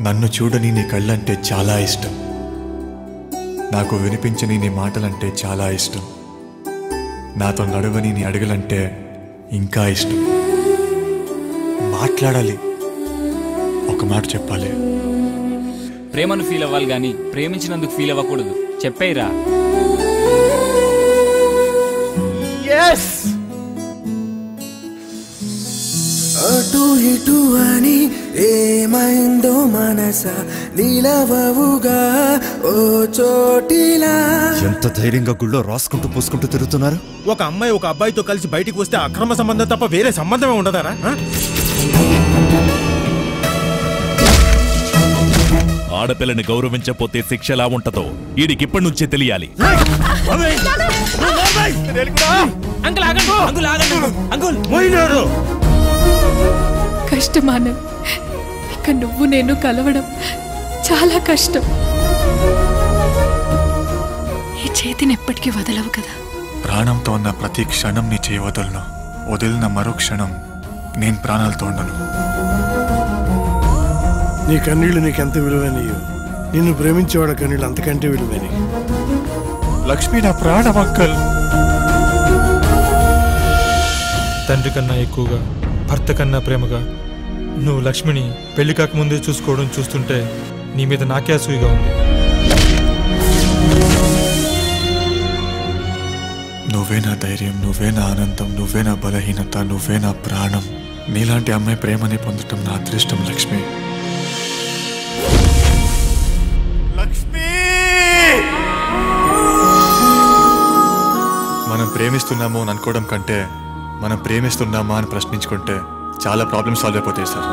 నన్ను చూడని నీ కళ్ళంటే చాలా ఇష్టం. నాకు వినిపించని నీ మాటలంటే చాలా ఇష్టం. నాతో నడవని నీ అడుగులంటే ఇంకా ఇష్టం. మాట్లాడాలి. ఒక మాట చెప్పాలి. ప్రేమను ఫీల్ అవ్వాలి కానీ ప్రేమించినందుకు ఫీల్ అవ్వకూడదు. చెప్పేయిరా. అటు ఇటు అని మనస నిలవవుగా ఓ చోటిలా ఎంత ధైర్యంగా గుళ్ళో రాసుకుంటూ పూసుకుంటూ తిరుగుతున్నారు ఒక అమ్మాయి ఒక అబ్బాయితో కలిసి బయటికి వస్తే అక్రమ సంబంధం తప్ప వేరే సంబంధమే ఉండదారా? ఆడపిల్లని గౌరవించపోతే శిక్ష ఎలా ఉంటదో ఈడికిప్పటి నుంచే తెలియాలి. కష్టమానం ఇక నువ్వు నేను కలవడం చాలా కష్టం. ఈ చేతిని ఎప్పటికీ వదలవు కదా? ప్రాణంతో ఉన్న ప్రతి క్షణం నీ చేయి వదలను. వదిలిన మరో క్షణం నేను ప్రాణాలతో ఉండను. నీ కన్నీళ్ళు నీకెంత విలువైనయో? నిన్ను ప్రేమించేవాడు కన్నీళ్ళు అంతకంటే విలువైనవి. లక్ష్మి నా ప్రాణం అంకల్ తండ్రి కన్నా ఎక్కువగా భర్త కన్నా ప్రేమగా నువ్వు లక్ష్మిని పెళ్ళి కాకముందే చూసుకోవడం చూస్తుంటే నీ మీద నాకే అసూయగా ఉంది. నువ్వే నా ధైర్యం నువ్వే నా ఆనందం నువ్వే నా బలహీనత నువ్వే నా ప్రాణం. నీలాంటి అమ్మాయి ప్రేమని పొందటం నా అదృష్టం లక్ష్మి. లక్ష్మి! మనం ప్రేమిస్తున్నాము అని అనుకోవడం కంటే మనం ప్రేమిస్తున్నామా అని ప్రశ్నించుకుంటే చాలా ప్రాబ్లమ్స్ సాల్వ్ అయిపోతాయి సార్